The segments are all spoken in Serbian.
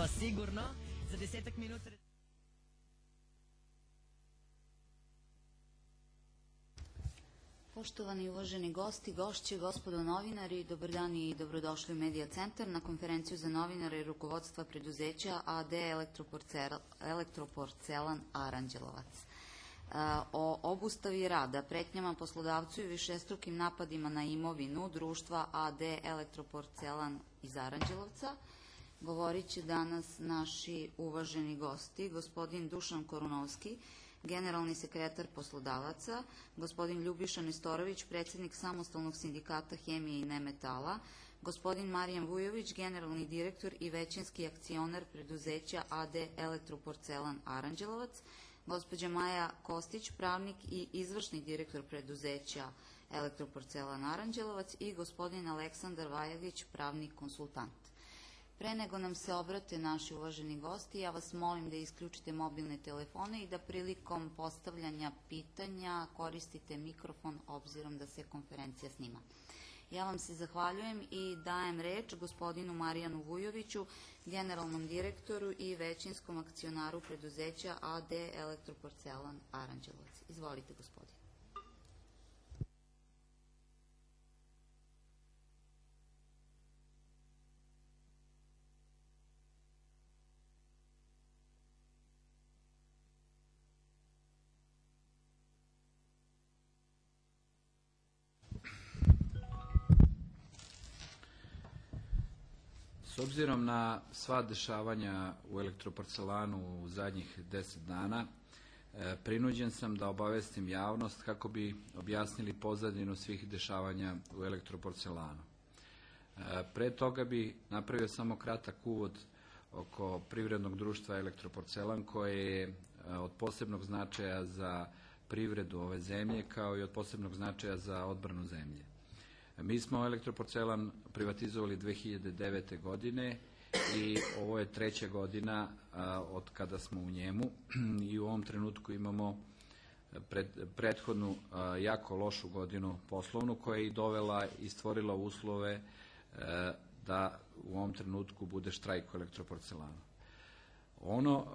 to sigurno. Za desetak minuta... Poštovani i uvaženi gosti, gošće, gospodo novinari, dobar dan i dobrodošli u Medija centar na konferenciju za novinare i rukovodstva preduzeća AD Elektroporcelan Aranđelovac o obustavi rada, pretnjama poslodavcu i višestrukim napadima na imovinu društva AD Elektroporcelan iz Aranđelovca. Govorit će danas naši uvaženi gosti, gospodin Dušan Korunovski, generalni sekretar poslodavaca, gospodin Ljubiša Nestorović, predsednik samostalnog sindikata hemije i nemetala, gospodin Marijan Vujović, generalni direktor i većinski akcionar preduzeća AD Elektroporcelan Aranđelovac, gospođa Maja Kostić, pravnik i izvršni direktor preduzeća Elektroporcelan Aranđelovac i gospodin Aleksandar Vajević, pravni konsultant. Pre nego nam se obrate naši uvaženi gosti, ja vas molim da isključite mobilne telefone i da prilikom postavljanja pitanja koristite mikrofon obzirom da se konferencija snima. Ja vam se zahvaljujem i dajem reč gospodinu Marijanu Vujoviću, generalnom direktoru i većinskom akcionaru preduzeća AD Elektroporcelan Aranđelovac. Izvolite gospodine. Obzirom na sva dešavanja u elektroporcelanu u zadnjih deset dana, prinuđen sam da obavestim javnost kako bi objasnili pozadinu svih dešavanja u elektroporcelanu. Pre toga bi napravio samo kratak uvod oko privrednog društva Elektroporcelan koje je od posebnog značaja za privredu ove zemlje kao i od posebnog značaja za odbranu zemlje. Mi smo Elektroporcelan privatizovali 2009. godine i ovo je treća godina od kada smo u njemu i u ovom trenutku imamo pred, prethodnu jako lošu godinu poslovnu koja je i dovela i stvorila uslove da u ovom trenutku bude štrajk u elektroporcelanu. Ono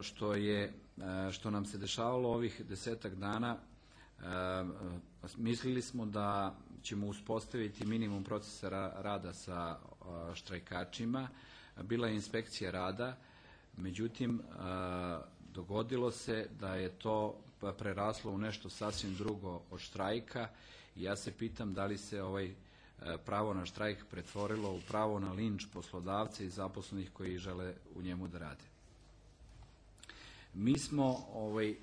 što je što nam se dešavalo ovih desetak dana mislili smo da ćemo uspostaviti minimum procesa rada sa štrajkačima. Bila je inspekcija rada, međutim dogodilo se da je to preraslo u nešto sasvim drugo od štrajka ja se pitam da li se ovaj pravo na štrajk pretvorilo u pravo na linč poslodavca i zaposlenih koji žele u njemu da rade. Mi smo ovaj,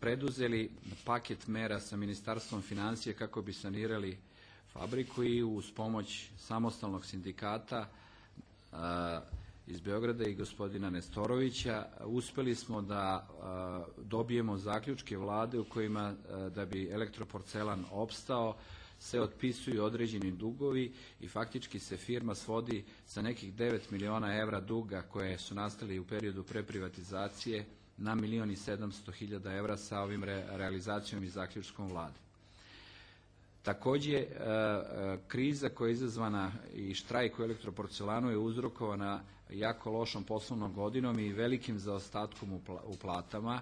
preduzeli paket mera sa Ministarstvom financije kako bi sanirali fabriku i uz pomoć samostalnog sindikata iz Beograda i gospodina Nestorovića uspeli smo da dobijemo zaključke vlade u kojima da bi elektroporcelan opstao se otpisuju određeni dugovi i faktički se firma svodi sa nekih 9 miliona evra duga koje su nastali u periodu pre privatizacije na milion i 700 hiljada evra sa ovim re, realizacijom i zaključkom vlade. Takođe, kriza koja je izazvana i štrajk u elektroporcelanu je uzrokovana jako lošom poslovnom godinom i velikim zaostatkom u platama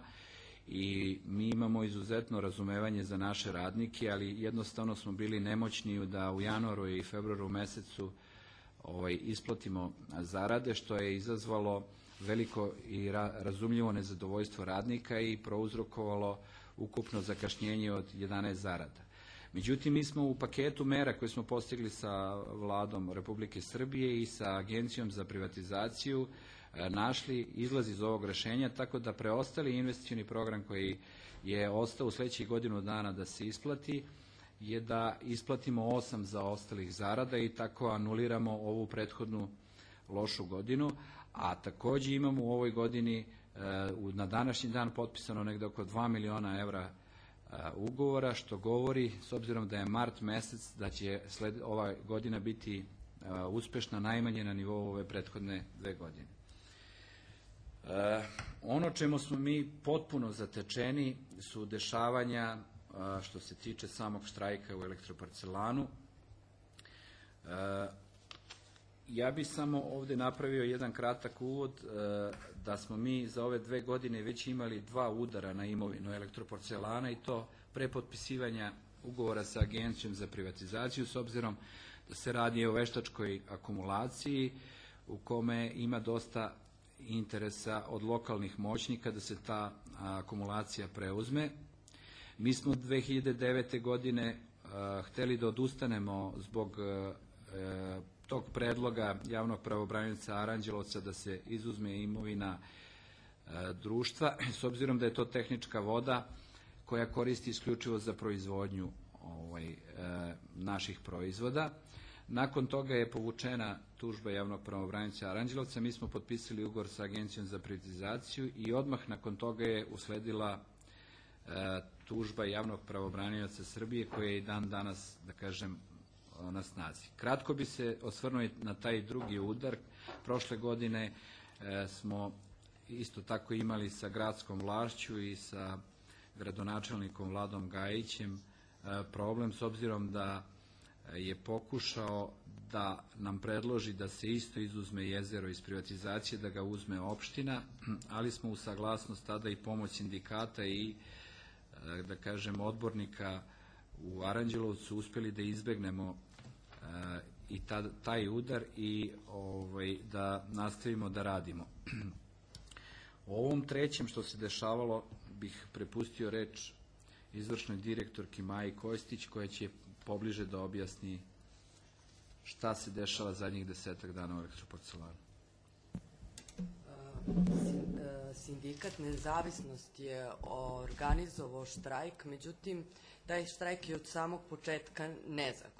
i mi imamo izuzetno razumevanje za naše radnike, ali jednostavno smo bili nemoćni da u januaru i februaru mesecu ovaj, isplatimo zarade, što je izazvalo veliko i razumljivo nezadovoljstvo radnika i prouzrokovalo ukupno zakašnjenje od 11 zarada. Međutim, mi smo u paketu mera koje smo postigli sa vladom Republike Srbije i sa Agencijom za privatizaciju našli izlaz iz ovog rešenja, tako da preostali investicioni program koji je ostao u sledećih godinu dana da se isplati, je da isplatimo osam za ostalih zarada i tako anuliramo ovu prethodnu lošu godinu, a takođe imamo u ovoj godini na današnji dan potpisano negde oko 2 miliona evra ugovora, što govori, s obzirom da je mart mesec, da će sled, ova godina biti uspešna najmanje na nivou ove prethodne dve godine. Ono čemu smo mi potpuno zatečeni su dešavanja što se tiče samog štrajka u elektroparcelanu Ja bih samo ovde napravio jedan kratak uvod e, da smo mi za ove dve godine već imali dva udara na imovinu elektroporcelana i to pre potpisivanja ugovora sa Agencijom za privatizaciju s obzirom da se radi o veštačkoj akumulaciji u kome ima dosta interesa od lokalnih moćnika da se ta akumulacija preuzme. Mi smo 2009. godine hteli da odustanemo zbog e, tog predloga javnog pravobranjica Aranđelovca da se izuzme imovina e, društva, s obzirom da je to tehnička voda koja koristi isključivo za proizvodnju ovaj, e, naših proizvoda. Nakon toga je povučena tužba javnog pravobranjica Aranđelovca, mi smo potpisali ugovor sa Agencijom za privatizaciju i odmah nakon toga je usledila e, tužba javnog pravobranjaca Srbije koja je i dan danas, da kažem, na snazi. Kratko bi se osvrnuo na taj drugi udar. Prošle godine e, smo isto tako imali sa gradskom vlašću i sa gradonačelnikom Vladom Gajićem e, problem s obzirom da je pokušao da nam predloži da se isto izuzme jezero iz privatizacije, da ga uzme opština, ali smo u saglasnost tada i pomoć sindikata i e, da kažem odbornika u Aranđelovcu uspeli da izbegnemo i ta, taj udar i ovaj, da nastavimo da radimo. O ovom trećem što se dešavalo bih prepustio reč izvršnoj direktorki Maji Kostić koja će pobliže da objasni šta se dešava zadnjih desetak dana u elektroporcelanu. Sindikat Nezavisnost je organizovao štrajk, međutim, taj štrajk je od samog početka nezakonit.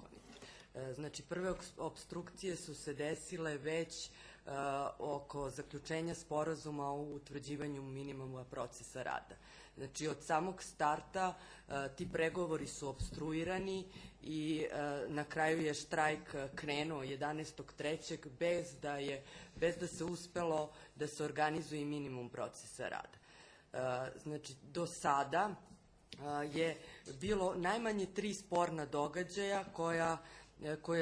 E, znači, prve obstrukcije su se desile već uh, oko zaključenja sporazuma o utvrđivanju minimuma procesa rada. Znači, od samog starta uh, ti pregovori su obstruirani i uh, na kraju je štrajk krenuo 11.3. bez da je bez da se uspelo da se organizuje minimum procesa rada. Znači, do sada je bilo najmanje tri sporna događaja koja koji,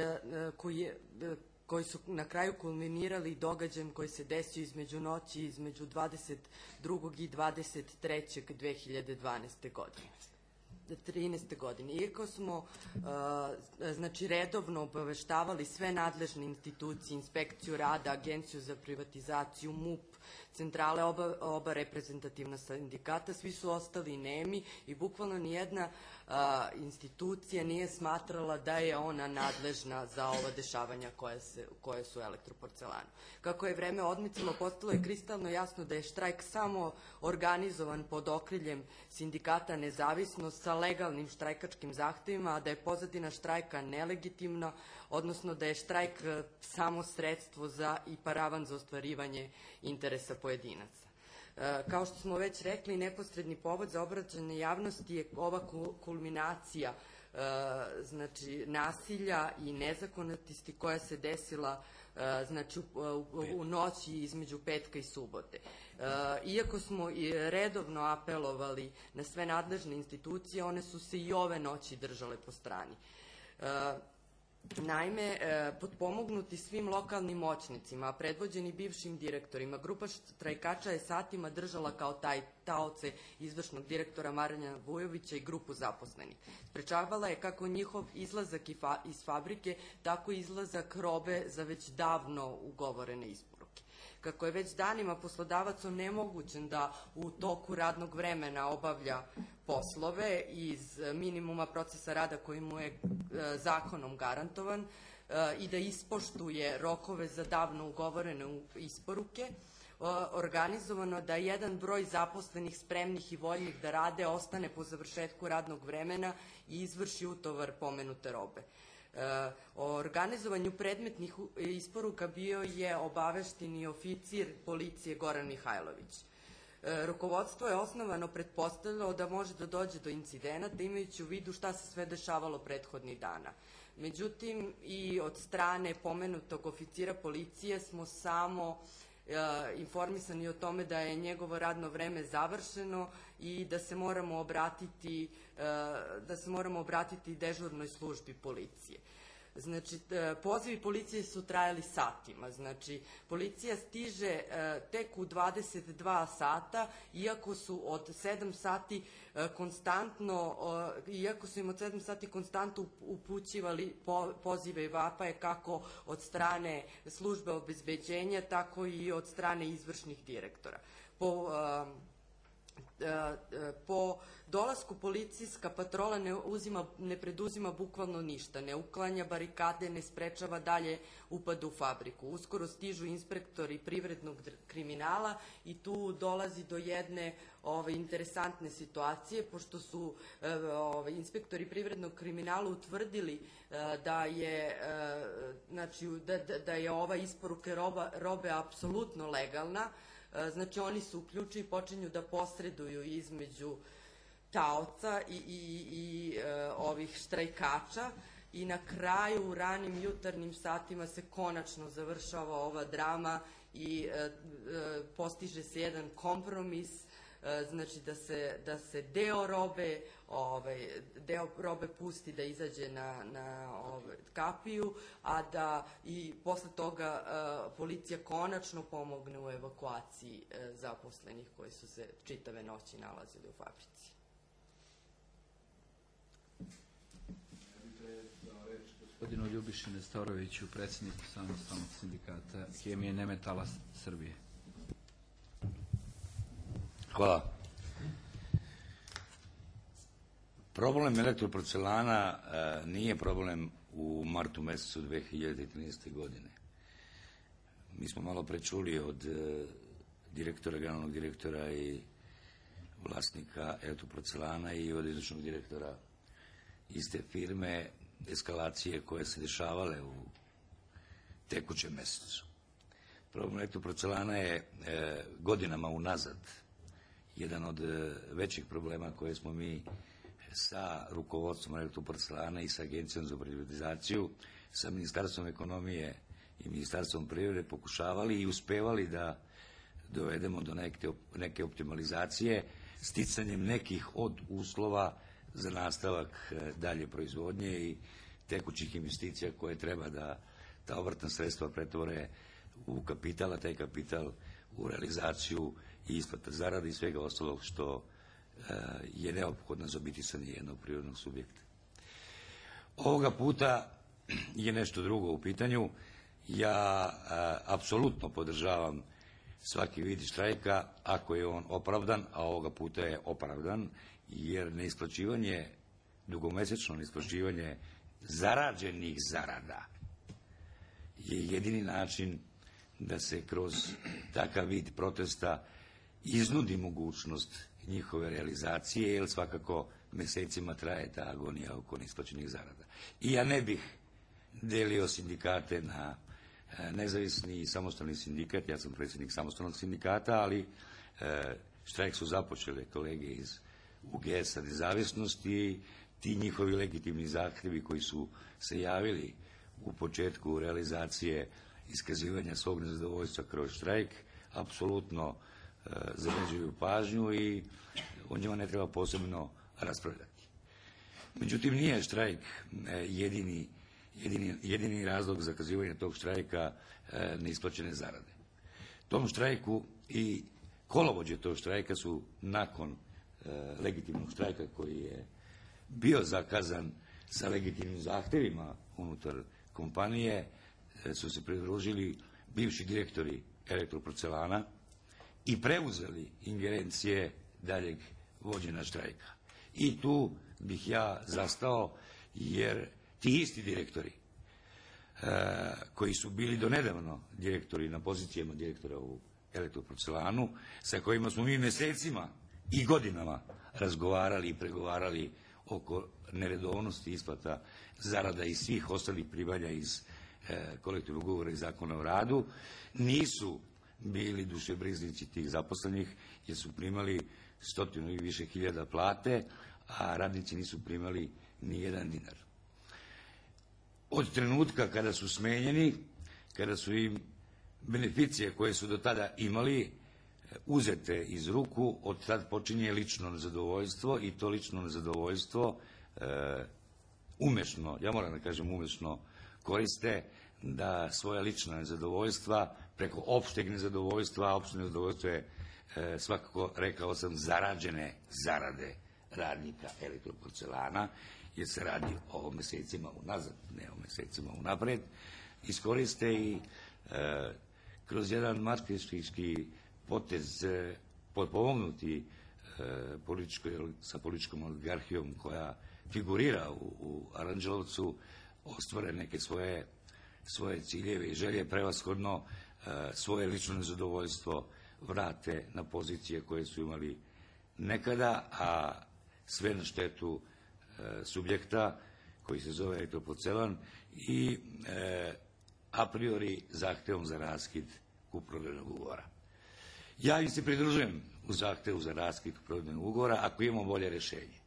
je, e, koji su na kraju kulminirali događajem koji se desio između noći između 22. i 23. 2012. godine. 13. godine. Iako smo znači redovno obaveštavali sve nadležne institucije, inspekciju rada, agenciju za privatizaciju, MUP, centrale oba, oba reprezentativna sindikata, svi su ostali nemi i bukvalno nijedna a, institucija nije smatrala da je ona nadležna za ova dešavanja koje, se, koje su u elektroporcelanu. Kako je vreme odmicalo, postalo je kristalno jasno da je štrajk samo organizovan pod okriljem sindikata nezavisno sa legalnim štrajkačkim zahtevima, a da je pozadina štrajka nelegitimna, odnosno da je štrajk samo sredstvo za i paravan za ostvarivanje interesa pojedinaca. E, kao što smo već rekli, neposredni povod za obraćanje javnosti je ova kulminacija e, znači nasilja i nezakonitosti koja se desila e, znači u noći između petka i subote. Iako smo i redovno apelovali na sve nadležne institucije, one su se i ove noći držale po strani. Naime, e, potpomognuti svim lokalnim moćnicima, predvođeni bivšim direktorima, grupa štrajkača je satima držala kao taj taoce izvršnog direktora Maranja Vujovića i grupu zaposlenih. Sprečavala je kako njihov izlazak iz fabrike, tako i izlazak robe za već davno ugovorene izbore kako je već danima poslodavac onemogućen da u toku radnog vremena obavlja poslove iz minimuma procesa rada koji mu je e, zakonom garantovan e, i da ispoštuje rokove za davno ugovorene isporuke, e, organizovano da jedan broj zaposlenih spremnih i voljnih da rade ostane po završetku radnog vremena i izvrši utovar pomenute robe. O organizovanju predmetnih isporuka bio je obavešteni oficir policije Goran Mihajlović. E, rukovodstvo je osnovano pretpostavljalo da može da dođe do incidenata imajući u vidu šta se sve dešavalo prethodnih dana. Međutim, i od strane pomenutog oficira policije smo samo e, informisani o tome da je njegovo radno vreme završeno i da se moramo obratiti, e, da se moramo obratiti dežurnoj službi policije. Znači, e, pozivi policije su trajali satima. Znači, policija stiže e, tek u 22 sata, iako su od 7 sati e, konstantno, iako su im od 7 sati konstantno upućivali pozive i vapaje kako od strane službe obezbeđenja, tako i od strane izvršnih direktora. Po po dolasku policijska patrola ne, uzima, ne preduzima bukvalno ništa, ne uklanja barikade, ne sprečava dalje upad u fabriku. Uskoro stižu inspektori privrednog kriminala i tu dolazi do jedne ove, interesantne situacije, pošto su ove, inspektori privrednog kriminala utvrdili e, da je, e, znači, da, da, da je ova isporuka roba, robe apsolutno legalna, e, znači oni se uključuju i počinju da posreduju između taoca i, i, i e, ovih štrajkača i na kraju u ranim jutarnjim satima se konačno završava ova drama i e, e, postiže se jedan kompromis e, znači da se, da se deo robe ovaj, deo robe pusti da izađe na, na ovaj, kapiju, a da i posle toga e, policija konačno pomogne u evakuaciji e, zaposlenih koji su se čitave noći nalazili u fabrici. gospodinu Ljubiši Nestoroviću, predsjedniku samostalnog sindikata Hemije Nemetala Srbije. Hvala. Problem elektroporcelana e, nije problem u martu mesecu 2013. godine. Mi smo malo prečuli od e, direktora, generalnog direktora i vlasnika elektroporcelana i od izvršnog direktora iste firme eskalacije koje se dešavale u tekućem mesecu. Problem elektroporcelana je e, godinama unazad jedan od e, većih problema koje smo mi sa rukovodstvom elektroporcelana i sa Agencijom za privatizaciju, sa Ministarstvom ekonomije i Ministarstvom privrede pokušavali i uspevali da dovedemo do neke, neke optimalizacije sticanjem nekih od uslova za nastavak e, dalje proizvodnje i tekućih investicija koje treba da ta obrtna sredstva pretvore u kapital, a taj kapital u realizaciju i isplata zarada i svega ostalog što e, je neophodno za bitisanje jednog prirodnog subjekta. Ovoga puta je nešto drugo u pitanju. Ja e, apsolutno podržavam svaki vid štrajka ako je on opravdan, a ovoga puta je opravdan jer neisplaćivanje, dugomesečno neisplaćivanje zarađenih zarada je jedini način da se kroz takav vid protesta iznudi mogućnost njihove realizacije, jer svakako mesecima traje ta agonija oko neisplaćenih zarada. I ja ne bih delio sindikate na e, nezavisni i samostalni sindikat, ja sam predsjednik samostalnog sindikata, ali e, štrajk su započele kolege iz UGS-a nezavisnosti, ti njihovi legitimni zahtevi koji su se javili u početku realizacije iskazivanja svog nezadovoljstva kroz štrajk, apsolutno zavređuju pažnju i o njima ne treba posebno raspravljati. Međutim, nije štrajk e, jedini, jedini, jedini razlog za kazivanje tog štrajka e, neisplaćene zarade. Tom štrajku i kolovođe tog štrajka su nakon legitimnog štrajka koji je bio zakazan sa legitimnim zahtevima unutar kompanije, su se pridružili bivši direktori elektroporcelana i preuzeli ingerencije daljeg vođena štrajka. I tu bih ja zastao, jer ti isti direktori, e, koji su bili do nedavno direktori na pozicijama direktora u elektroporcelanu, sa kojima smo mi mesecima i godinama razgovarali i pregovarali oko neredovnosti isplata zarada i svih ostalih primanja iz e, kolektivnog ugovora i zakona o radu, nisu bili dušebriznici tih zaposlenih, jer su primali stotinu i više hiljada plate, a radnici nisu primali ni jedan dinar. Od trenutka kada su smenjeni, kada su im beneficije koje su do tada imali, uzete iz ruku, od tad počinje lično nezadovoljstvo i to lično nezadovoljstvo e, umešno, ja moram da kažem umešno, koriste da svoja lična nezadovoljstva preko opšteg nezadovoljstva, a opšte nezadovoljstvo je e, svakako, rekao sam, zarađene zarade radnika elektroporcelana, jer se radi o mesecima unazad, ne o mesecima unapred, iskoriste i e, kroz jedan marketinški potez e, potpomognuti e, sa političkom oligarhijom koja figurira u, u Aranđelovcu, ostvare neke svoje, svoje ciljeve i želje, prevashodno e, svoje lično nezadovoljstvo vrate na pozicije koje su imali nekada, a sve na štetu e, subjekta koji se zove elektropocelan i e, a priori zahtevom za raskid kuprodajnog ugovora. Ja im se pridružujem u zahtevu za raskid kuprodajnog ugovora ako imamo bolje rešenje.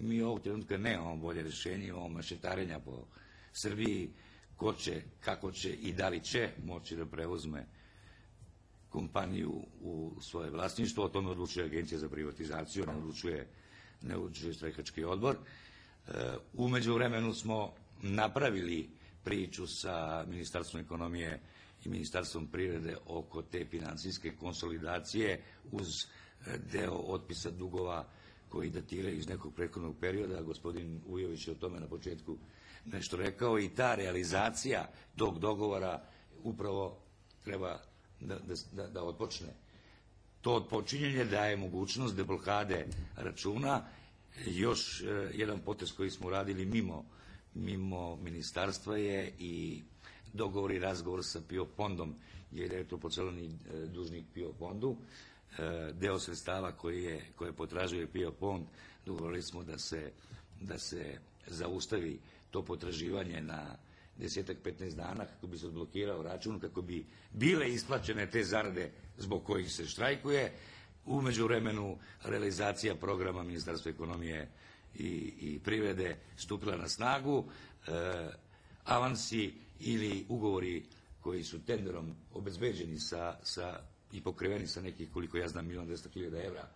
Mi ovog trenutka nemamo bolje rešenje, imamo mašetarenja po Srbiji, ko će, kako će i da li će moći da preuzme kompaniju u svoje vlasništvo, o tome odlučuje Agencija za privatizaciju, ne odlučuje, ne odlučuje odbor. E, umeđu vremenu smo napravili priču sa Ministarstvom ekonomije i Ministarstvom prirede oko te financijske konsolidacije uz e, deo otpisa dugova koji datiraju iz nekog prethodnog perioda. Gospodin Ujović je o tome na početku nešto rekao i ta realizacija tog dogovora upravo treba da, da, da odpočne. To odpočinjenje daje mogućnost deblokade računa, još e, jedan potez koji smo radili mimo, mimo ministarstva je i dogovor i razgovor sa PIO fondom, jer je to pocelani e, dužnik PIO fondu, deo sredstava koji je, koje potražuje PIO fond, dogovorili smo da se, da se zaustavi to potraživanje na desetak, 15 dana kako bi se odblokirao račun, kako bi bile isplaćene te zarade zbog kojih se štrajkuje. Umeđu vremenu realizacija programa Ministarstva ekonomije i, i privrede stupila na snagu. E, avansi ili ugovori koji su tenderom obezbeđeni sa, sa, i pokriveni sa nekih, koliko ja znam, milijon 200 hiljada evra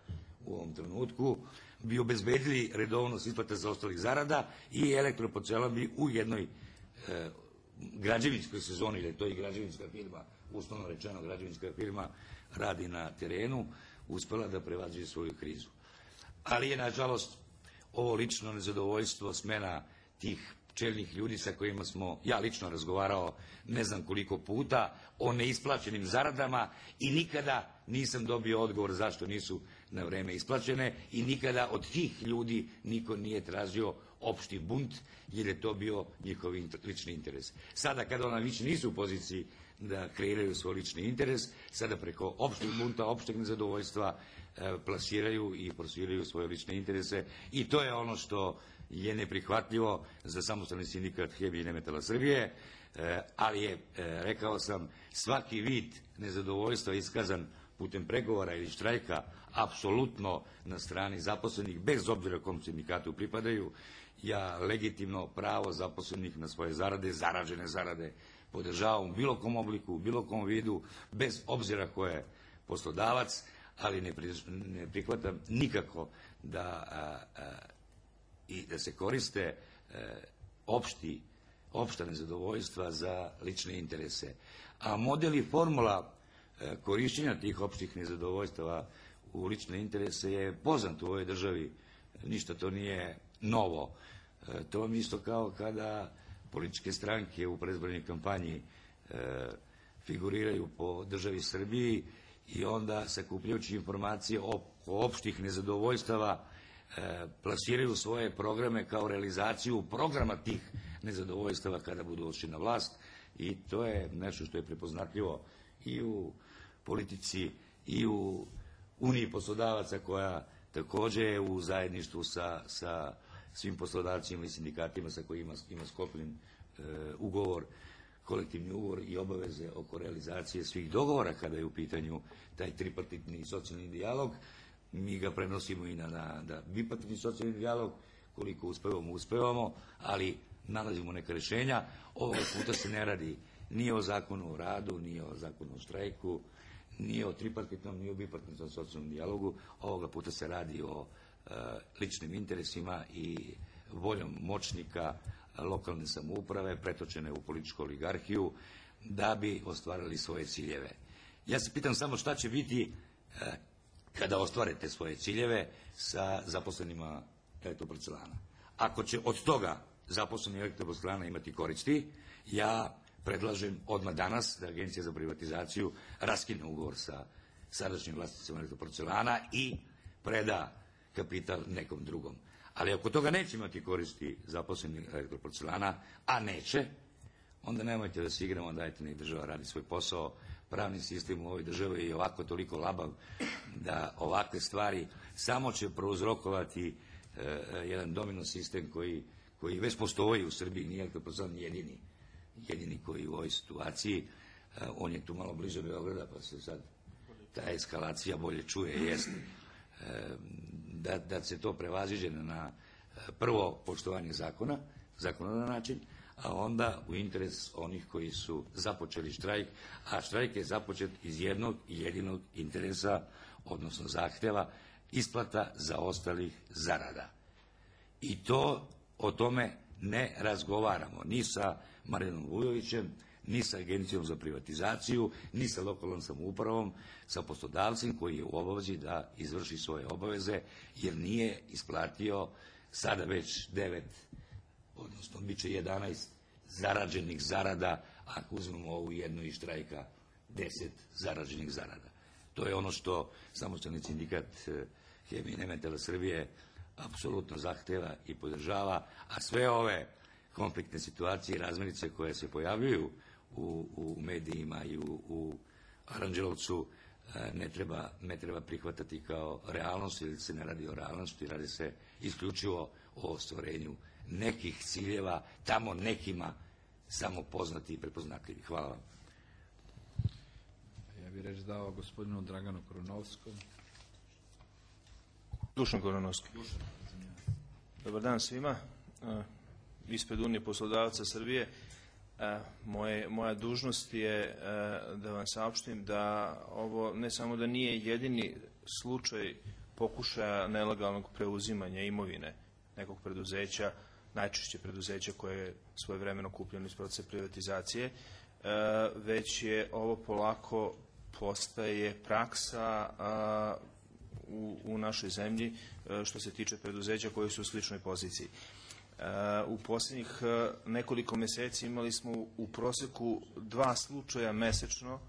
u ovom trenutku, bi obezbedili redovnost isplate za ostalih zarada i elektropocela bi u jednoj e, građevinskoj sezoni, ili to i građevinska firma, uslovno rečeno građevinska firma radi na terenu, uspela da prevađuje svoju krizu. Ali je, nažalost, ovo lično nezadovoljstvo smena tih čelnih ljudi sa kojima smo, ja lično razgovarao ne znam koliko puta, o neisplaćenim zaradama i nikada nisam dobio odgovor zašto nisu na vreme isplaćene i nikada od tih ljudi niko nije tražio opšti bunt, jer je to bio njihov lični interes. Sada kada ona više nisu u poziciji da kreiraju svoj lični interes, sada preko opšteg bunta, opšteg nezadovoljstva e, plasiraju i prosviraju svoje lične interese i to je ono što je neprihvatljivo za samostalni sindikat Hemije i Nemetala Srbije, e, ali je, e, rekao sam, svaki vid nezadovoljstva iskazan putem pregovora ili štrajka apsolutno na strani zaposlenih, bez obzira kom sindikatu pripadaju, ja legitimno pravo zaposlenih na svoje zarade, zarađene zarade, podržavam u bilo kom obliku, u bilo kom vidu, bez obzira ko je poslodavac, ali ne, pri, ne prihvatam nikako da, a, a, i da se koriste e, opšti, opšta nezadovoljstva za lične interese. A model i formula e, korišćenja tih opštih nezadovoljstava u lične interese je poznat u ovoj državi. Ništa to nije novo. E, to vam isto kao kada političke stranke u predizbornoj kampanji figuriraju po državi Srbiji i onda sakupljajući informacije o, opštih nezadovoljstava plasiraju svoje programe kao realizaciju programa tih nezadovoljstava kada budu došli na vlast i to je nešto što je prepoznatljivo i u politici i u Uniji poslodavaca koja takođe je u zajedništvu sa, sa svim poslodavcima i sindikatima sa kojima ima sklopljen e, ugovor, kolektivni ugovor i obaveze oko realizacije svih dogovora kada je u pitanju taj tripartitni socijalni dijalog. Mi ga prenosimo i na, na da bipartitni socijalni dijalog, koliko uspevamo, uspevamo, ali nalazimo neka rešenja. Ovog puta se ne radi ni o zakonu o radu, ni o zakonu o štrajku, nije o tripartitnom, nije o bipartitnom socijalnom dijalogu. Ovoga puta se radi o e, ličnim interesima i voljom moćnika lokalne samouprave, pretočene u političku oligarhiju, da bi ostvarili svoje ciljeve. Ja se pitam samo šta će biti e, kada ostvarite svoje ciljeve sa zaposlenima elektroporcelana. Ako će od toga zaposleni elektroporcelana imati koristi, ja predlažem odmah danas da Agencija za privatizaciju raskine ugovor sa sadašnjim vlasnicima elektroporcelana i preda kapital nekom drugom. Ali ako toga neće imati koristi zaposleni elektroporcelana, a neće, onda nemojte da se igramo, dajte nek država radi svoj posao. Pravni sistem u ovoj državi je ovako toliko labav da ovakve stvari samo će prouzrokovati e, jedan domino sistem koji, koji već postoji u Srbiji, nije elektroporcelan jedini, jedini koji u ovoj situaciji, e, on je tu malo bliže Beograda, pa se sad ta eskalacija bolje čuje, jest da, da se to prevaziđe na prvo poštovanje zakona, na način, a onda u interes onih koji su započeli štrajk, a štrajk je započet iz jednog i jedinog interesa, odnosno zahteva, isplata za ostalih zarada. I to o tome ne razgovaramo ni sa Marinom Vujovićem, ni sa agencijom za privatizaciju, ni sa lokalnom samoupravom, sa poslodavcem koji je u obavezi da izvrši svoje obaveze, jer nije isplatio sada već devet, odnosno bit će 11 zarađenih zarada, ako uzmemo ovu jednu iz štrajka, deset zarađenih zarada. To je ono što samostalni sindikat Hemije Nemetala Srbije apsolutno zahteva i podržava, a sve ove konfliktne situacije i razmirice koje se pojavljuju u, u medijima i u, u Aranđelovcu ne treba, ne treba prihvatati kao realnost ili se ne radi o realnosti, radi se isključivo o ostvarenju nekih ciljeva, tamo nekima samo poznati i prepoznatljivi. Hvala vam. Ja bih reč dao gospodinu Draganu Koronovskom. Dušan Koronovski. Dobar dan svima. Ispred Unije poslodavaca Srbije moje, moja dužnost je da vam saopštim da ovo ne samo da nije jedini slučaj pokušaja nelegalnog preuzimanja imovine nekog preduzeća, najčešće preduzeća koje je svoje vremeno kupljeno iz procesa privatizacije, već je ovo polako postaje praksa u, u našoj zemlji što se tiče preduzeća koji su u sličnoj poziciji. U posljednjih nekoliko meseci imali smo u proseku dva slučaja mesečno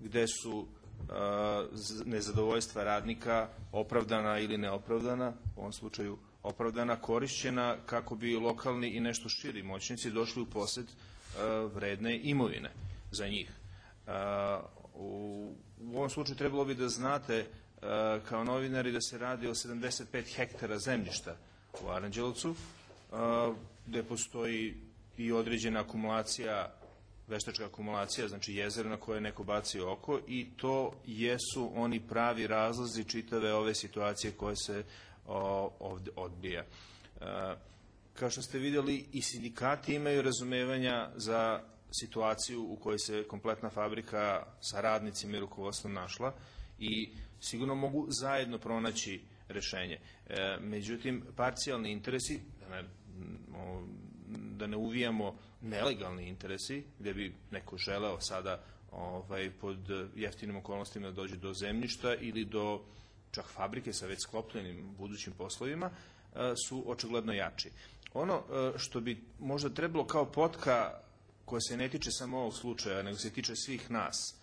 gde su nezadovoljstva radnika opravdana ili neopravdana, u ovom slučaju opravdana, korišćena kako bi lokalni i nešto širi moćnici došli u posed vredne imovine za njih. U, u ovom slučaju trebalo bi da znate kao novinari da se radi o 75 hektara zemljišta u Aranđelovcu, gde postoji i određena akumulacija, veštačka akumulacija, znači jezero na koje neko baci oko i to jesu oni pravi razlozi čitave ove situacije koje se ovde odbija. Kao što ste videli, i sindikati imaju razumevanja za situaciju u kojoj se kompletna fabrika sa radnicima i rukovodstvom našla i sigurno mogu zajedno pronaći rešenje. Međutim, parcijalni interesi, da ne da ne uvijamo nelegalni interesi, gde bi neko želeo sada ovaj, pod jeftinim okolnostima da dođe do zemljišta ili do čak fabrike sa već sklopljenim budućim poslovima, su očigledno jači. Ono što bi možda trebalo kao potka koja se ne tiče samo ovog slučaja, nego se tiče svih nas,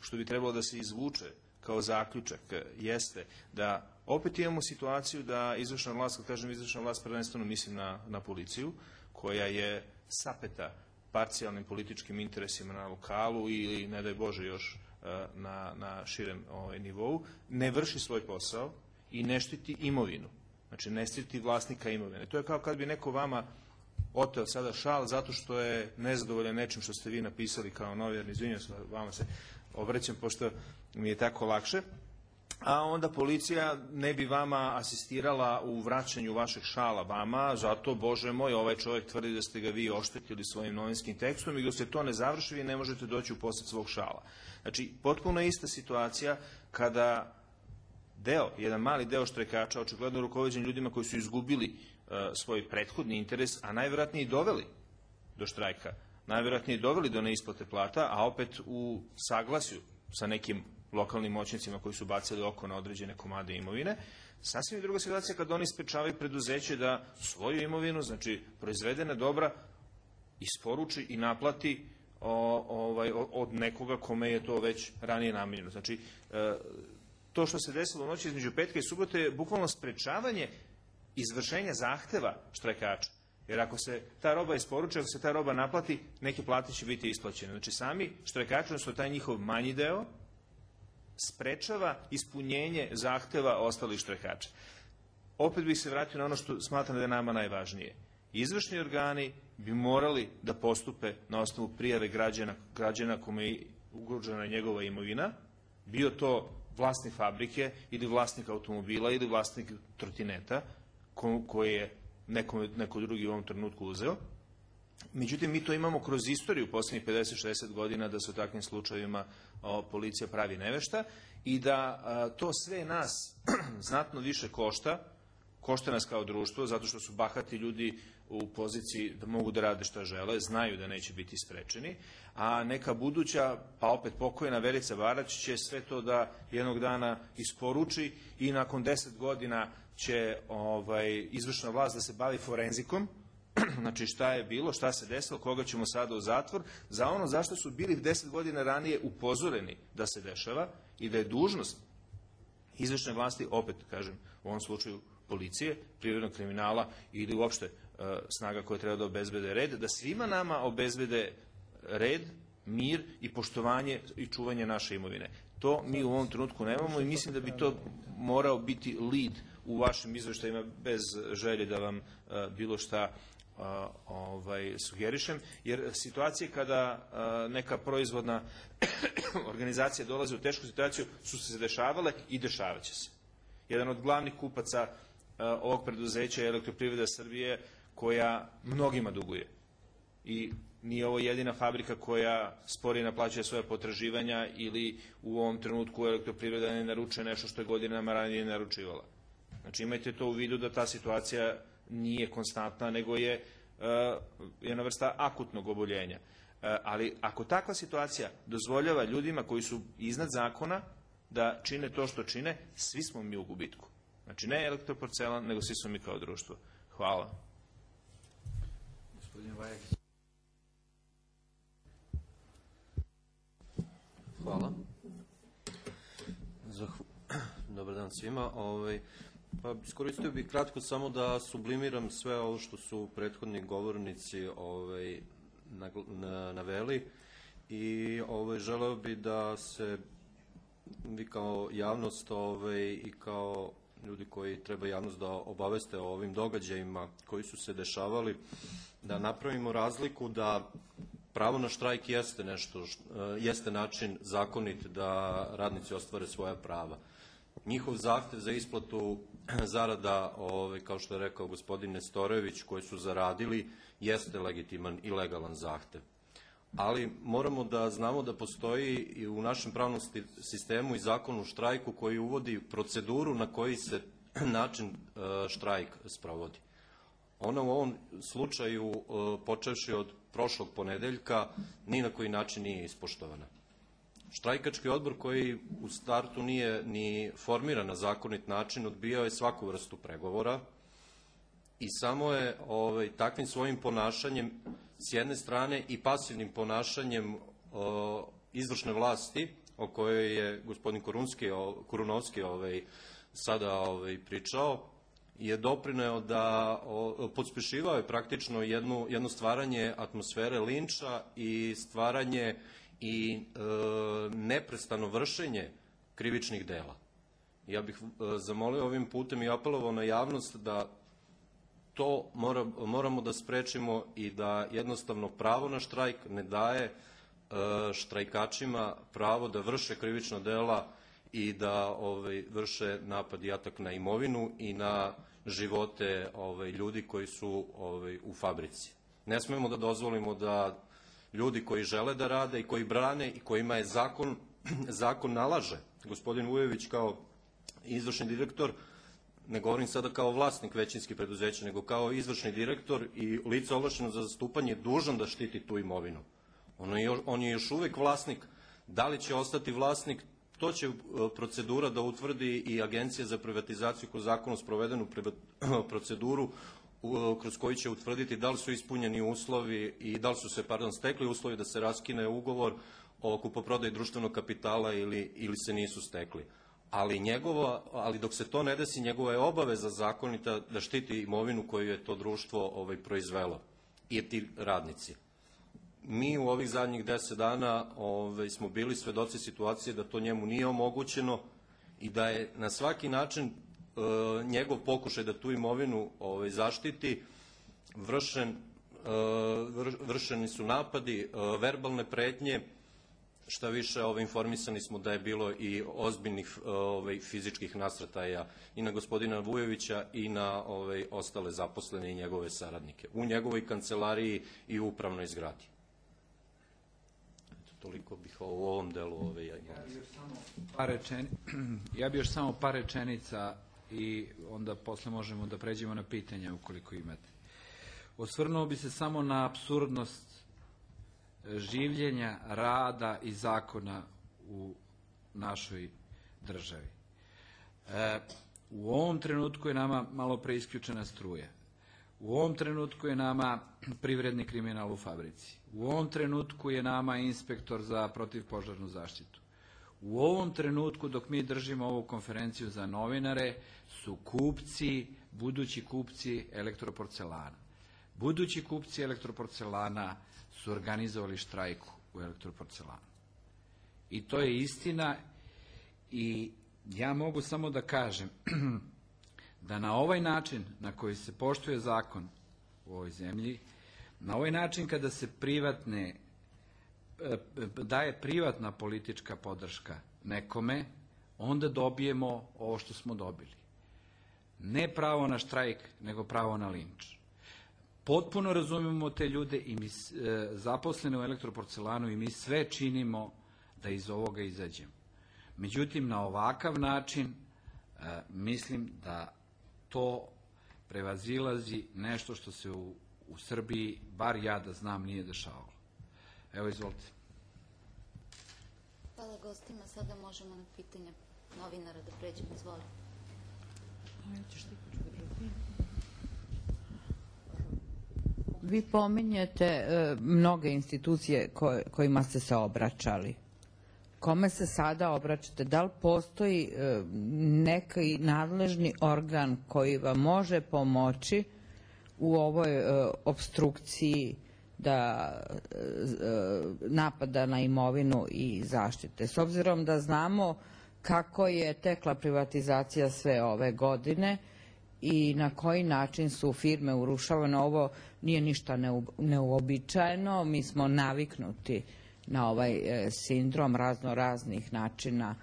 što bi trebalo da se izvuče kao zaključak, jeste da opet imamo situaciju da izvršna vlast, kad kažem izvršna vlast, prvenstveno mislim na, na policiju, koja je sapeta parcijalnim političkim interesima na lokalu ili, ne daj Bože, još na, na širem ovaj, nivou, ne vrši svoj posao i ne štiti imovinu. Znači, ne štiti vlasnika imovine. To je kao kad bi neko vama oteo sada šal zato što je nezadovoljan nečim što ste vi napisali kao novinar, izvinjam se, vama se obraćam, pošto mi je tako lakše, a onda policija ne bi vama asistirala u vraćanju vašeg šala vama, zato, Bože moj, ovaj čovjek tvrdi da ste ga vi oštetili svojim novinskim tekstom i dok se to ne završi, vi ne možete doći u posjed svog šala. Znači, potpuno ista situacija kada deo, jedan mali deo štrajkača, očigledno rukovođen ljudima koji su izgubili e, svoj prethodni interes, a najverovatnije i doveli do štrajka, najverovatnije i doveli do neisplate plata, a opet u saglasju sa nekim lokalnim moćnicima koji su bacili oko na određene komade imovine. Sasvim je druga situacija kada oni sprečavaju preduzeće da svoju imovinu, znači proizvedene dobra, isporuči i naplati o, ovaj, od nekoga kome je to već ranije namenjeno. Znači, e, to što se desilo u noći između petka i subote je bukvalno sprečavanje izvršenja zahteva štrajkača. Jer ako se ta roba isporuči, ako se ta roba naplati, neke plate će biti isplaćene. Znači sami štrajkači, odnosno taj njihov manji deo, sprečava ispunjenje zahteva ostalih štrajkača. Opet bih se vratio na ono što smatram da je nama najvažnije. Izvršni organi bi morali da postupe na osnovu prijave građana, građana kome je ugrožena njegova imovina, bio to vlasnik fabrike ili vlasnik automobila ili vlasnik trotineta ko, koji je neko, neko drugi u ovom trenutku uzeo. Međutim, mi to imamo kroz istoriju poslednjih 50-60 godina da se u takvim slučajevima o, policija pravi nevešta i da to sve nas znatno više košta, košta nas kao društvo, zato što su bahati ljudi u poziciji da mogu da rade šta žele, znaju da neće biti sprečeni, a neka buduća, pa opet pokojna Verica Barać će sve to da jednog dana isporuči i nakon 10 godina će ovaj, izvršna vlast da se bavi forenzikom, znači šta je bilo, šta se desilo, koga ćemo sada u zatvor, za ono zašto su bili 10 godina ranije upozoreni da se dešava i da je dužnost izvršne vlasti, opet kažem, u ovom slučaju policije, privrednog kriminala ili uopšte E, snaga koje treba da obezbede red, da svima nama obezbede red, mir i poštovanje i čuvanje naše imovine. To mi u ovom trenutku nemamo i mislim da bi to morao biti lead u vašim izveštajima bez želje da vam uh, bilo šta uh, ovaj, sugerišem, jer situacije kada neka proizvodna organizacija dolazi u tešku situaciju su se dešavale i dešavaće se. Jedan od glavnih kupaca ovog preduzeća je Elektroprivreda Srbije koja mnogima duguje. I nije ovo jedina fabrika koja spori naplaćuje svoje potraživanja ili u ovom trenutku elektroprivreda ne naručuje nešto što je godinama ranije naručivala. Znači imajte to u vidu da ta situacija nije konstantna, nego je uh, jedna vrsta akutnog oboljenja. Uh, ali ako takva situacija dozvoljava ljudima koji su iznad zakona da čine to što čine, svi smo mi u gubitku. Znači ne elektroporcelan, nego svi smo mi kao društvo. Hvala. Hvala. Zahv... Dobar dan svima. Ovaj, pa, iskoristio bih kratko samo da sublimiram sve ovo što su prethodni govornici ovaj, naveli i ovaj, želeo bi da se vi kao javnost ovaj, i kao ljudi koji treba javnost da obaveste o ovim događajima koji su se dešavali, da napravimo razliku da pravo na štrajk jeste nešto, jeste način zakonit da radnici ostvare svoja prava. Njihov zahtev za isplatu zarada, ovaj, kao što je rekao gospodin Nestorović, koji su zaradili, jeste legitiman i legalan zahtev. Ali moramo da znamo da postoji i u našem pravnom sistemu i zakonu o štrajku koji uvodi proceduru na koji se način e, štrajk sprovodi. Ona u ovom slučaju, e, počevši od prošlog ponedeljka, ni na koji način nije ispoštovana. Štrajkački odbor koji u startu nije ni formiran na zakonit način, odbijao je svaku vrstu pregovora i samo je ovaj, takvim svojim ponašanjem s jedne strane i pasivnim ponašanjem o, izvršne vlasti o kojoj je gospodin Korunski, o, Kurunovski ovaj, sada ovaj, pričao, je doprineo da podspešivao je praktično jednu, jedno stvaranje atmosfere linča i stvaranje i e, neprestano vršenje krivičnih dela. Ja bih e, zamolio ovim putem i apelovao na javnost da to mora, moramo da sprečimo i da jednostavno pravo na štrajk ne daje e, štrajkačima pravo da vrše krivična dela i da ovaj, vrše napad i atak na imovinu i na živote ovaj, ljudi koji su ovaj, u fabrici. Ne smemo da dozvolimo da ljudi koji žele da rade i koji brane i kojima je zakon, zakon nalaže, gospodin Vujević kao izvršni direktor, ne govorim sada kao vlasnik većinskih preduzeća, nego kao izvršni direktor i lice ovlašćeno za zastupanje dužan da štiti tu imovinu. On je, on je još uvek vlasnik. Da li će ostati vlasnik, to će e, procedura da utvrdi i Agencija za privatizaciju kroz zakonu sprovedenu proceduru kroz koji će utvrditi da li su ispunjeni uslovi i da li su se, pardon, stekli uslovi da se raskine ugovor o kupoprodaji društvenog kapitala ili, ili se nisu stekli. Ali, njegova, ali dok se to ne desi, njegova je obaveza zakonita da štiti imovinu koju je to društvo ovaj, proizvelo i ti radnici. Mi u ovih zadnjih deset dana ovaj, smo bili svedoci situacije da to njemu nije omogućeno i da je na svaki način njegov pokušaj da tu imovinu ovaj, zaštiti, vršen, e, vršeni su napadi, e, verbalne pretnje, šta više ovaj, informisani smo da je bilo i ozbiljnih ovaj, fizičkih nasrtaja i na gospodina Vujovića i na ovaj, ostale zaposlene i njegove saradnike u njegovoj kancelariji i u upravnoj zgradi. Eto, toliko bih u ovom delu ove ovaj, ja, rečeni, ja bih još samo par rečenica i onda posle možemo da pređemo na pitanja ukoliko imate. Osvrnuo bi se samo na absurdnost e, življenja, rada i zakona u našoj državi. E, u ovom trenutku je nama malo preisključena struja. U ovom trenutku je nama privredni kriminal u fabrici. U ovom trenutku je nama inspektor za protivpožarnu zaštitu. U ovom trenutku dok mi držimo ovu konferenciju za novinare su kupci, budući kupci elektroporcelana. Budući kupci elektroporcelana su organizovali štrajku u elektroporcelanu. I to je istina i ja mogu samo da kažem da na ovaj način na koji se poštuje zakon u ovoj zemlji, na ovaj način kada se privatne daje privatna politička podrška nekome, onda dobijemo ovo što smo dobili. Ne pravo na štrajk, nego pravo na linč. Potpuno razumemo te ljude i mi e, zaposlene u elektroporcelanu i mi sve činimo da iz ovoga izađemo. Međutim, na ovakav način e, mislim da to prevazilazi nešto što se u, u Srbiji, bar ja da znam, nije dešavalo. Evo, izvolite. Hvala gostima. Sada možemo na pitanja novinara da pređemo. Izvolite. Vi pominjete e, mnoge institucije koj, kojima ste se obraćali. Kome se sada obraćate? Da li postoji e, neki nadležni organ koji vam može pomoći u ovoj e, obstrukciji da e, napada na imovinu i zaštite. S obzirom da znamo kako je tekla privatizacija sve ove godine i na koji način su firme urušavane, ovo nije ništa neuobičajeno, mi smo naviknuti na ovaj e, sindrom razno raznih načina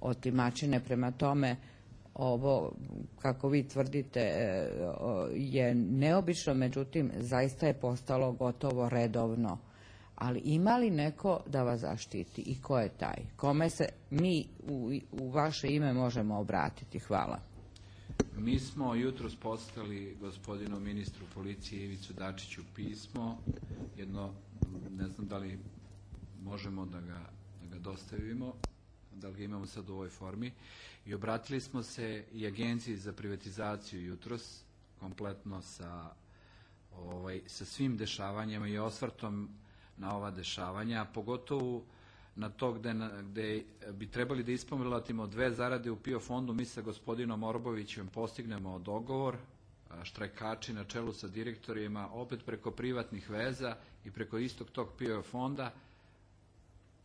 otimačine, prema tome ovo, kako vi tvrdite, e, je neobično, međutim, zaista je postalo gotovo redovno. Ali ima li neko da vas zaštiti i ko je taj? Kome se mi u, u vaše ime možemo obratiti? Hvala. Mi smo jutro postali gospodinu ministru policije Ivicu Dačiću pismo, jedno, ne znam da li možemo da ga, da ga dostavimo, da li ga imamo sad u ovoj formi, i obratili smo se i agenciji za privatizaciju jutros, kompletno sa, ovaj, sa svim dešavanjama i osvrtom na ova dešavanja, pogotovo na to gde, gde bi trebali da ispomelatimo dve zarade u PIO fondu, mi sa gospodinom Orbovićem postignemo dogovor, štrajkači na čelu sa direktorima, opet preko privatnih veza i preko istog tog PIO fonda,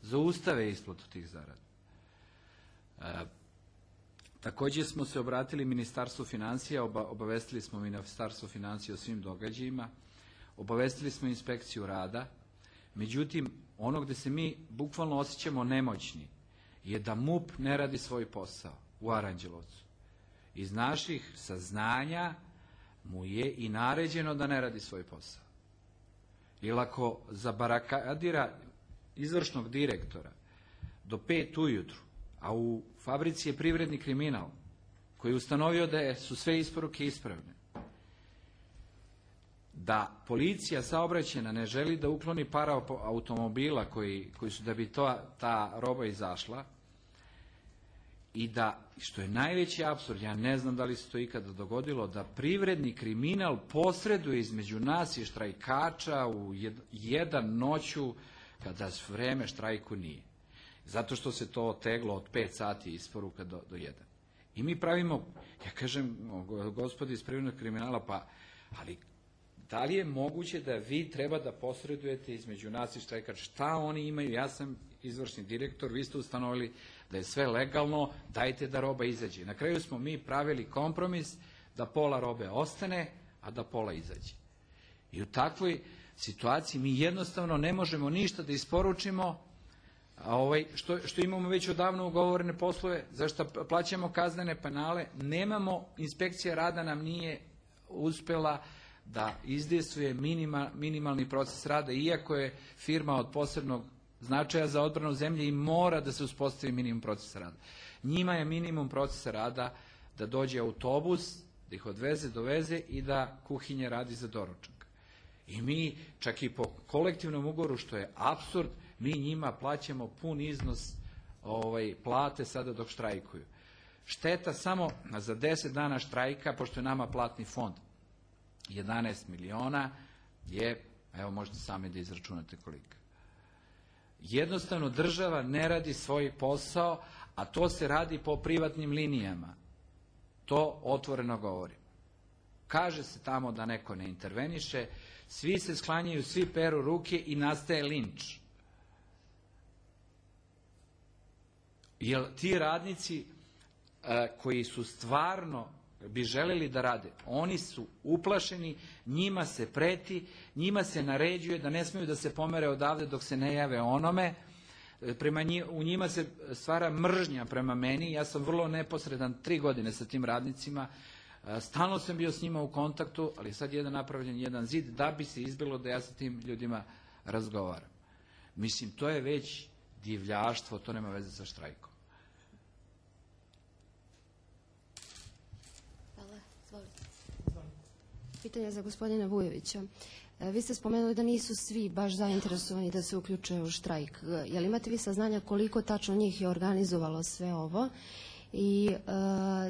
zaustave isplatu tih zarada. Takođe smo se obratili Ministarstvu financija, obavestili smo Ministarstvo financija o svim događajima, obavestili smo inspekciju rada, međutim, ono gde se mi bukvalno osjećamo nemoćni je da MUP ne radi svoj posao u Aranđelovcu. Iz naših saznanja mu je i naređeno da ne radi svoj posao. Jer ako zabarakadira izvršnog direktora do pet ujutru, a u fabrici je privredni kriminal, koji je ustanovio da su sve isporuke ispravne, da policija saobraćena ne želi da ukloni para automobila koji, koji su da bi to, ta roba izašla i da, što je najveći absurd, ja ne znam da li se to ikada dogodilo, da privredni kriminal posreduje između nas i štrajkača u jed, jedan noću kada vreme štrajku nije. Zato što se to teglo od 5 sati isporuka do, do 1. I mi pravimo, ja kažem, gospodi iz privrednog kriminala, pa, ali da li je moguće da vi treba da posredujete između nas i štrajkača? Šta oni imaju? Ja sam izvršni direktor, vi ste ustanovili da je sve legalno, dajte da roba izađe. Na kraju smo mi pravili kompromis da pola robe ostane, a da pola izađe. I u takvoj situaciji mi jednostavno ne možemo ništa da isporučimo, a ovaj, što, što imamo već odavno ugovorene poslove, zašto plaćamo kaznene penale, nemamo, inspekcija rada nam nije uspela da izdesuje minima, minimalni proces rada, iako je firma od posebnog značaja za odbranu zemlje i mora da se uspostavi minimum procesa rada. Njima je minimum procesa rada da dođe autobus, da ih odveze, doveze i da kuhinja radi za doručak. I mi, čak i po kolektivnom ugoru, što je absurd, mi njima plaćamo pun iznos ovaj, plate sada dok štrajkuju. Šteta samo za 10 dana štrajka, pošto je nama platni fond 11 miliona, je, evo možete sami da izračunate koliko. Jednostavno država ne radi svoj posao, a to se radi po privatnim linijama. To otvoreno govorim. Kaže se tamo da neko ne interveniše, svi se sklanjaju, svi peru ruke i nastaje linč. Jer ti radnici e, koji su stvarno bi želeli da rade, oni su uplašeni, njima se preti, njima se naređuje da ne smiju da se pomere odavde dok se ne jave onome, prema nji, u njima se stvara mržnja prema meni, ja sam vrlo neposredan tri godine sa tim radnicima, stalno sam bio s njima u kontaktu, ali sad je jedan napravljen jedan zid da bi se izbilo da ja sa tim ljudima razgovaram. Mislim, to je već divljaštvo, to nema veze sa štrajkom. Pitanje za gospodina Vujovića. E, vi ste spomenuli da nisu svi baš zainteresovani da se uključe u štrajk. E, je li imate vi saznanja koliko tačno njih je organizovalo sve ovo? I e,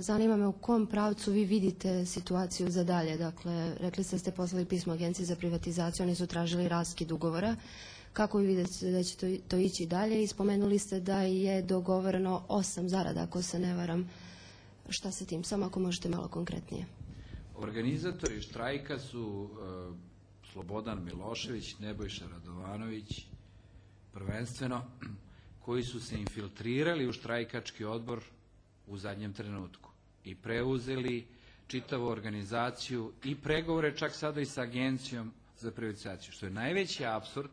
zanima me u kom pravcu vi vidite situaciju za dalje. Dakle, rekli ste da ste poslali pismo Agenciji za privatizaciju, oni su tražili raskid ugovora. Kako vi vidite da će to, to ići dalje? I spomenuli ste da je dogovoreno osam zarada, ako se ne varam. Šta se tim? Samo ako možete malo konkretnije. Organizatori štrajka su e, Slobodan Milošević, Nebojša Radovanović, prvenstveno, koji su se infiltrirali u štrajkački odbor u zadnjem trenutku i preuzeli čitavu organizaciju i pregovore čak sada i sa agencijom za privatizaciju. Što je najveći absurd,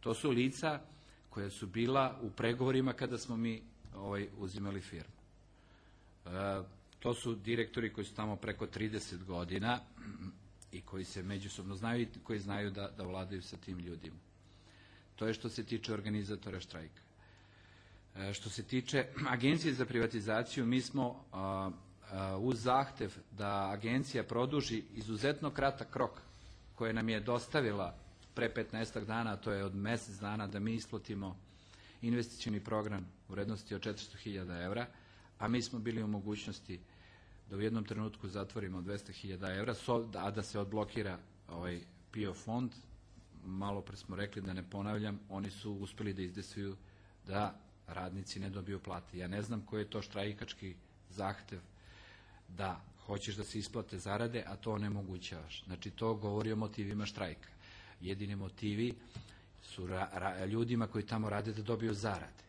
to su lica koja su bila u pregovorima kada smo mi ovaj, uzimali firmu. E, To su direktori koji su tamo preko 30 godina i koji se međusobno znaju i koji znaju da, da vladaju sa tim ljudima. To je što se tiče organizatora štrajka. E, što se tiče agencije za privatizaciju, mi smo uz zahtev da agencija produži izuzetno kratak rok koje nam je dostavila pre 15 dana, to je od mesec dana da mi isplatimo investicioni program u vrednosti od 400.000 evra, a mi smo bili u mogućnosti da u jednom trenutku zatvorimo 200.000 evra, a da se odblokira ovaj PIO fond, malo pre smo rekli da ne ponavljam, oni su uspeli da izdesuju da radnici ne dobiju plate. Ja ne znam koji je to štrajkački zahtev da hoćeš da se isplate zarade, a to onemogućavaš. Znači, to govori o motivima štrajka. Jedini motivi su ra, ra, ljudima koji tamo rade da dobiju zarade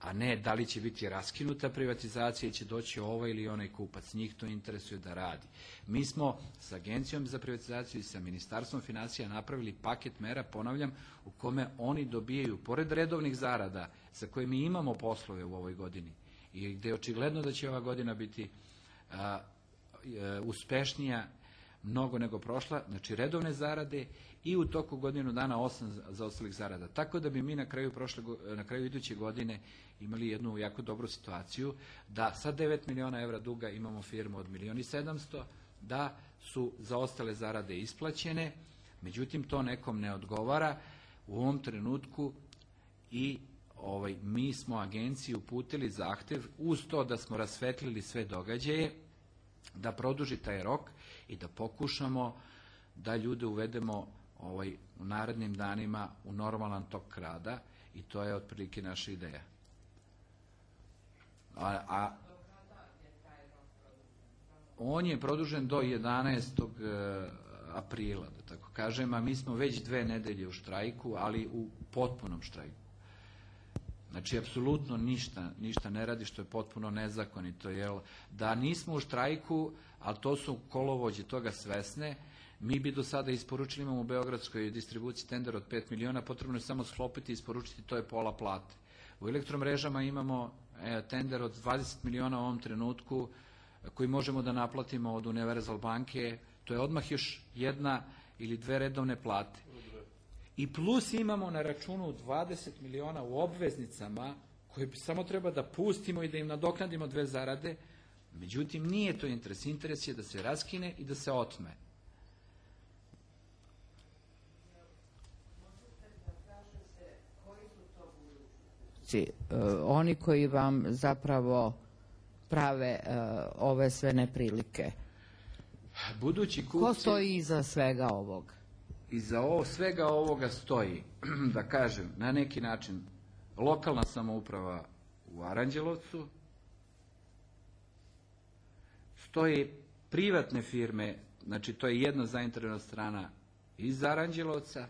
a ne da li će biti raskinuta privatizacija i će doći ovaj ili onaj kupac. Njih to interesuje da radi. Mi smo s Agencijom za privatizaciju i sa Ministarstvom financija napravili paket mera, ponavljam, u kome oni dobijaju, pored redovnih zarada, za koje mi imamo poslove u ovoj godini, i gde je očigledno da će ova godina biti a, uspešnija, mnogo nego prošla, znači redovne zarade i u toku godinu dana osam za- zaostalih zarada. Tako da bi mi na kraju, prošle, na kraju iduće godine imali jednu jako dobru situaciju da sa 9 miliona evra duga imamo firmu od milioni 700, da su zaostale zarade isplaćene, međutim to nekom ne odgovara u ovom trenutku i ovaj, mi smo agenciji uputili zahtev uz to da smo rasvetlili sve događaje, da produži taj rok i da pokušamo da ljude uvedemo ovaj, u narednim danima u normalan tok rada i to je otprilike naša ideja. A, a on je produžen do 11. e, aprila, da tako kažem, a mi smo već dve nedelje u štrajku, ali u potpunom štrajku. Znači, apsolutno ništa, ništa ne radi što je potpuno nezakonito, jer da nismo u štrajku, ali to su kolovođe toga svesne, mi bi do sada isporučili, imamo u Beogradskoj distribuciji tender od 5 miliona, potrebno je samo sklopiti i isporučiti, to je pola plate. U elektromrežama imamo e, tender od 20 miliona u ovom trenutku, koji možemo da naplatimo od Universal banke, to je odmah još jedna ili dve redovne plate. I plus imamo na računu 20 miliona u obveznicama koje samo treba da pustimo i da im nadoknadimo dve zarade. Međutim, nije to interes. Interes je da se raskine i da se otme. Znači, e, oni koji vam zapravo prave e, ove sve neprilike. Budući kupci... Ko stoji iza svega ovog? Iza ovo, svega ovoga stoji, da kažem, na neki način, lokalna samouprava u Aranđelovcu, stoji privatne firme, znači to je jedna zainteresovana strana iz Aranđelovca,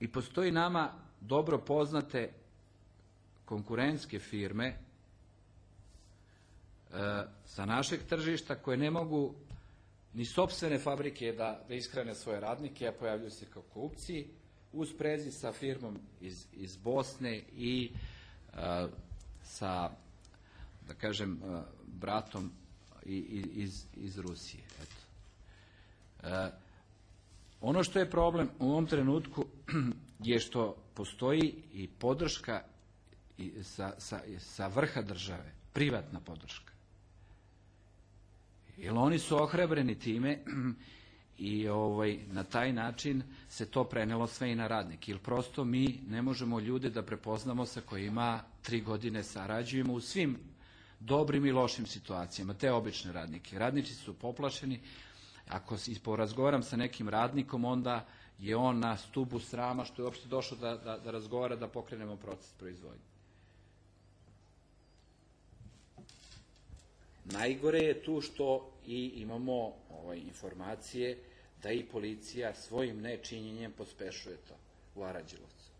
i postoji nama dobro poznate konkurentske firme e, sa našeg tržišta koje ne mogu ni sopstvene fabrike da, da ishrane svoje radnike, a pojavljuju se kao kupci, u sprezi sa firmom iz, iz Bosne i e, sa, da kažem, e, bratom i, i- iz, iz Rusije. Eto. E, ono što je problem u ovom trenutku je što postoji i podrška i sa, sa, sa vrha države, privatna podrška. Jer oni su ohrabreni time i ovaj, na taj način se to prenelo sve i na radnik. Jer prosto mi ne možemo ljude da prepoznamo sa kojima tri godine sarađujemo u svim dobrim i lošim situacijama, te obične radnike. Radnici su poplašeni, ako porazgovaram sa nekim radnikom, onda je on na stubu srama što je uopšte došao da, da, da razgovara da pokrenemo proces proizvodnje. Najgore je tu što i imamo ovaj, informacije da i policija svojim nečinjenjem pospešuje to u Aranđelovcu.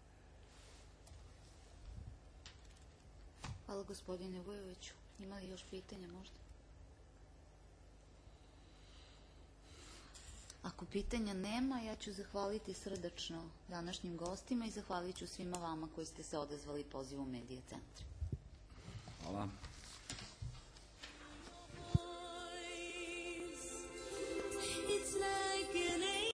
Hvala gospodine Vujoviću. Ima li još pitanja možda? Ako pitanja nema, ja ću zahvaliti srdačno današnjim gostima i zahvalit ću svima vama koji ste se odazvali pozivu Medija centra. Hvala. It's like an